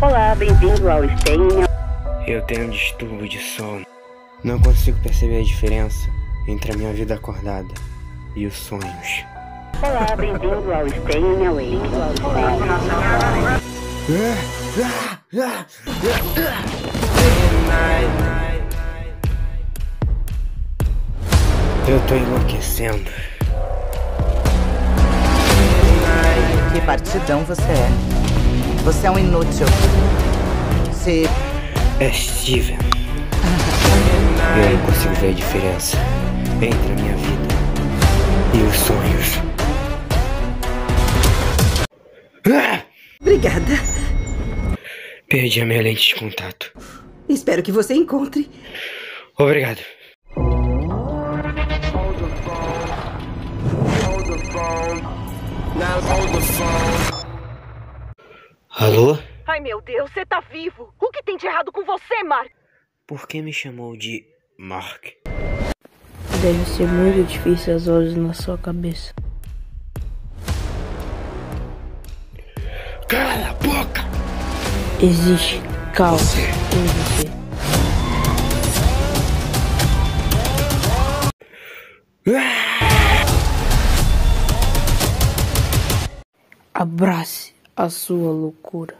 Olá, bem-vindo ao STEM. Eu tenho um distúrbio de sono. Não consigo perceber a diferença entre a minha vida acordada e os sonhos. Olá, bem-vindo ao Awake. Eu tô enlouquecendo. Que partidão você é. Você é um inútil. Se É Steven. Eu não consigo ver a diferença entre a minha vida e os sonhos. Ah! Obrigada. Perdi a minha lente de contato. Espero que você encontre. Obrigado. Alô? Ai meu Deus, você tá vivo! O que tem de errado com você, Mark? Por que me chamou de Mark? Deve ser muito difícil as horas na sua cabeça. Cala a boca! Existe caos em você. Abrace a sua loucura.